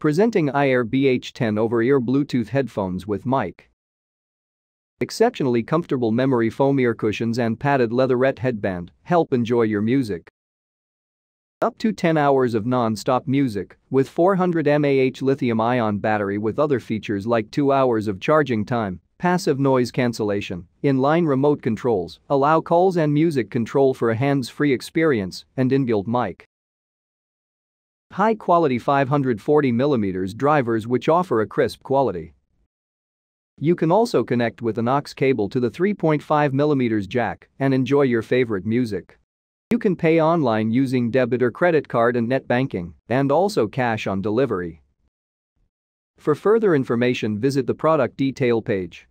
Presenting iAir BH10 over-ear Bluetooth headphones with mic. Exceptionally comfortable memory foam ear cushions and padded leatherette headband help enjoy your music. Up to 10 hours of non-stop music with 400 mAh lithium-ion battery with other features like 2 hours of charging time, passive noise cancellation, inline remote controls, allow calls and music control for a hands-free experience, and inbuilt mic. High-quality 540mm drivers which offer a crisp quality. You can also connect with an aux cable to the 3.5mm jack and enjoy your favorite music. You can pay online using debit or credit card and net banking, and also cash on delivery. For further information visit the product detail page.